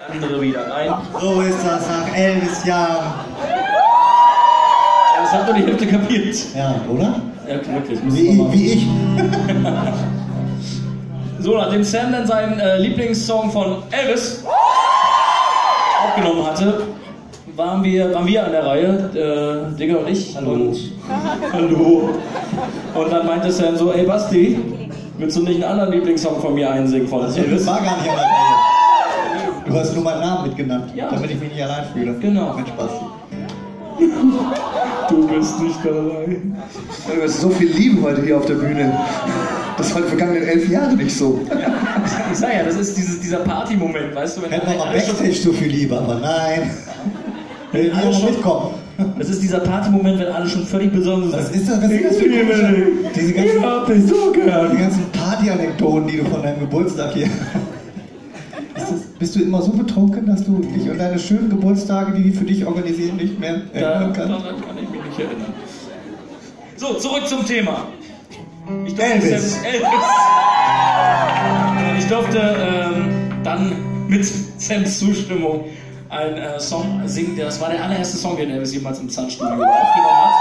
andere wieder rein. So ist das nach Elvis Jahren. Das hat doch die Hälfte kapiert. Ja, oder? Ja, wirklich. Wie, wie ich. So, nachdem Sam dann seinen äh, Lieblingssong von Elvis aufgenommen hatte, waren wir, waren wir an der Reihe, äh, Digga und ich. Hallo. Und, hallo. Und dann meinte Sam so, ey Basti, willst du nicht einen anderen Lieblingssong von mir einsingen von Also, Elvis? das war gar nicht an der Reihe. Du hast nur meinen Namen mitgenannt, Ja. damit ich mich nicht allein fühle. Genau. Mensch, Basti. Du bist nicht dabei. Du hast so viel Liebe heute hier auf der Bühne. Das war in den vergangenen elf Jahren nicht so. Ich sag ja, das ist dieses, dieser Party-Moment, weißt du, wenn Hätten wir mal Backstage so viel Lieber, aber nein. Will alle schon- mitkommen. Das ist dieser Party-Moment, wenn alle schon völlig besonnen sind. Was ist das? Was ist das für Ich liebe dich. Diese Ich ganzen, so die ganzen Party-Anekdoten, die du von deinem Geburtstag hier. Bist du immer so betrunken, dass du dich an deine schönen Geburtstage, die die für dich organisieren, nicht mehr erinnern daran kannst? kann ich mich nicht erinnern. So, zurück zum Thema. Ich Elvis. Elvis. Ich durfte ähm, dann mit Sams Zustimmung einen äh, Song singen. Das war der allererste Song, den Elvis jemals im Sunstudio aufgenommen hat.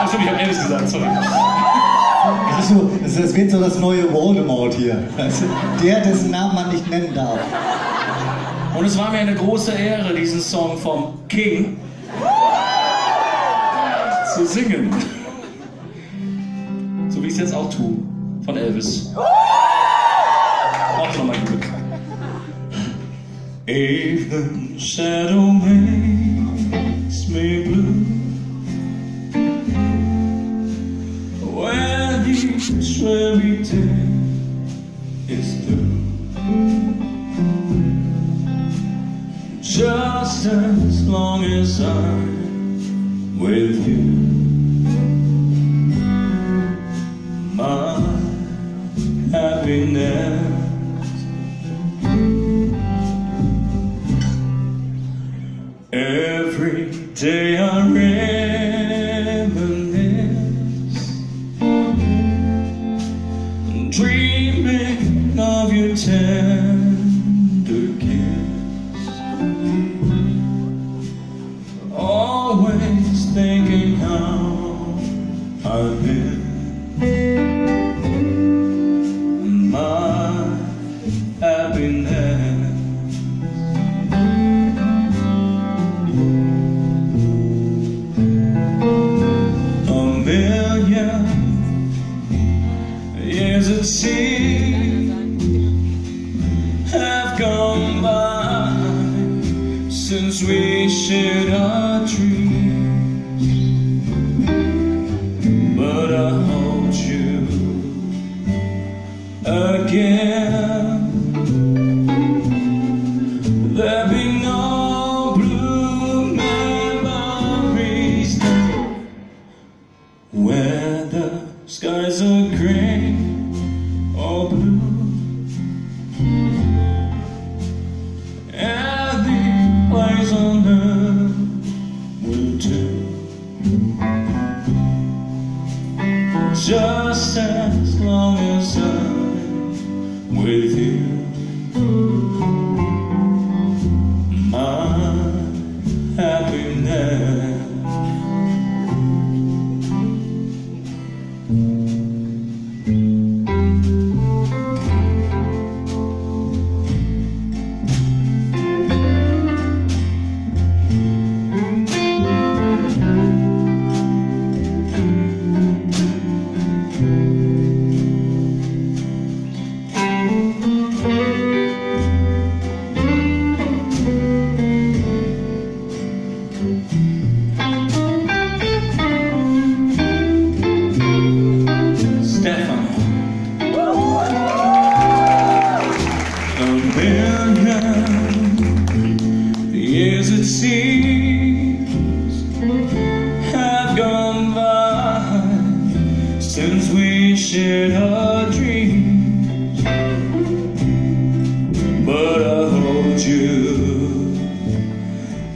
Ach stimmt, ich habe Elvis gesagt, sorry. Das, ist so, das, das wird so das neue Voldemort hier. Du? Der, dessen Namen man nicht nennen darf. Und es war mir eine große Ehre, diesen Song vom King zu singen. So wie ich es jetzt auch tue. Von Elvis. Mach nochmal. If the shadow makes me blue When each just as long as I'm with you. My happiness. Every day I since we shared our dreams. But I hold you again. There be no blue memories where the skies are gray years have gone by since we shared our dreams. But I hold you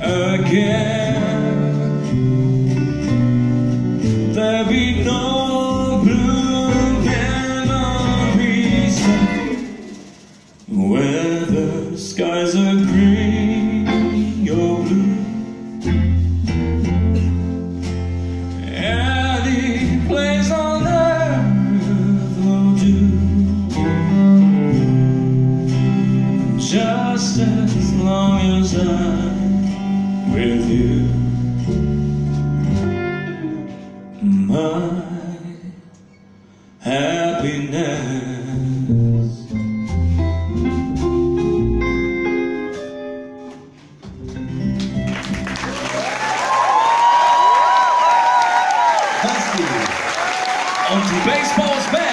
again. There be no blue memories where the skies are green. with you. My happiness. Thank you. On to baseball's back.